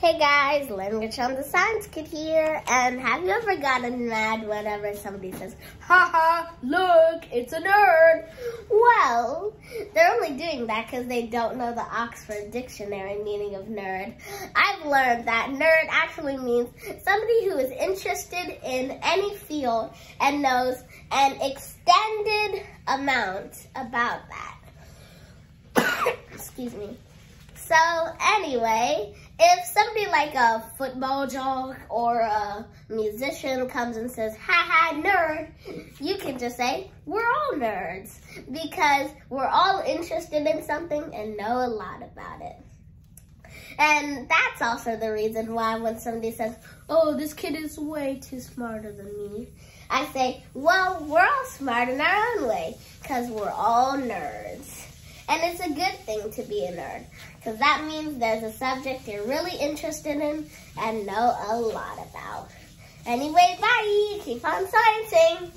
Hey guys, Learning on the Science Kid here, and have you ever gotten mad whenever somebody says, haha, look, it's a nerd? Well, they're only doing that because they don't know the Oxford Dictionary meaning of nerd. I've learned that nerd actually means somebody who is interested in any field and knows an extended amount about that. Excuse me. So anyway, if like a football jock or a musician comes and says, haha, nerd, you can just say, we're all nerds because we're all interested in something and know a lot about it. And that's also the reason why when somebody says, oh, this kid is way too smarter than me, I say, well, we're all smart in our own way because we're all nerds. And it's a good thing to be a nerd because that means there's a subject you're really interested in and know a lot about. Anyway, bye. Keep on sciencing.